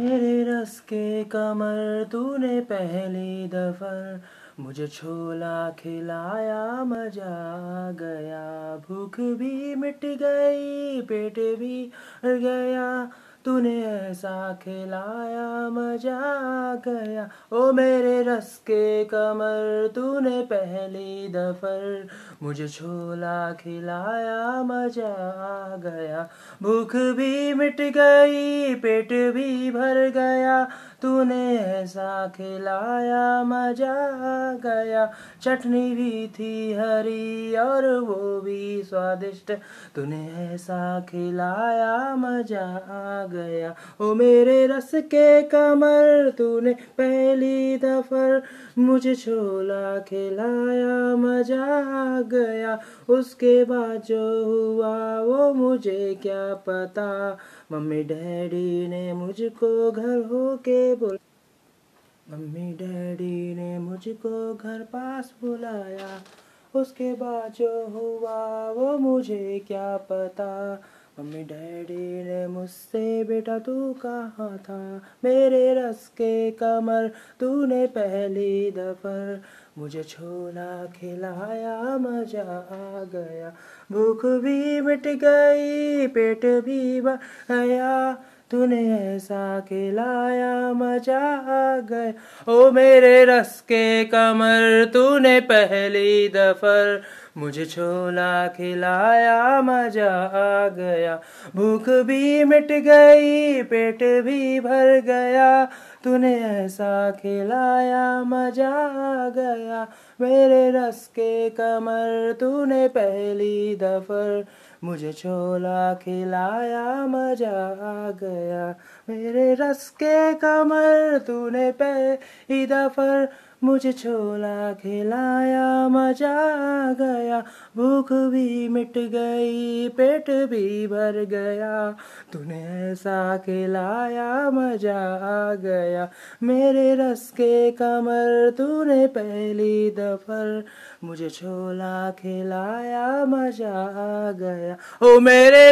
मेरे रस के कमर तूने पहली दफर मुझे छोला खिलाया, मज़ा गया। भूख भी मिट गई, पेट भी गया। तूने ऐसा खिलाया, मज़ा गया। ओ मेरे रस के कमर, तूने पहली दफर मुझे छोला खिलाया, मज़ा गया। भूख भी मिट गई, पेट भी भर गया। तूने ऐसा खिलाया, मज़ा गया। चटनी भी थी हरी और वो भी स्वादिष्ट। तूने ऐसा खिलाया, मज़ा गया। ओ मेरे रस के कमर, तूने पहली दफर मुझे छोला खिलाया, मज़ा आ गया। उसके बाद जो हुआ, वो मुझे क्या पता? मम्मी डैडी ने मुझको घर होके बोल, मम्मी डैडी ने मुझको घर पास बुलाया। उसके बाद जो हुआ, वो मुझे क्या पता? मम्मी डैडी ने मुझसे, बेटा तू कहा था? मेरे रस के कमर, तूने पहली दफर मुझे छोला खिलाया, मज़ा आ गया। भूख भी मिट गई, पेट भी भर गया तूने ऐसा खिलाया, मज़ा आ गया। ओ मेरे रस के कमर, तूने पहली दफर मुझे छोला खिलाया, मज़ा आ गया। भूख भी मिट गई, पेट भी भर गया। तूने ऐसा खिलाया, मज़ा आ गया। मेरे रस के कमर तूने पहली दफर। मुझे छोला खिलाया, मज़ा आ गया। मेरे रस के कमर तूने पहली दफर। मुझे छोला खिलाया, मज़ा आ गया। भूख भी मिट गई, पेट भी भर गया। तूने ऐसा खिलाया, मज़ा आ गया। मेरे रस के कमर, तूने पहली दफर। मुझे छोला खिलाया, मज़ा आ गया। ओ मेरे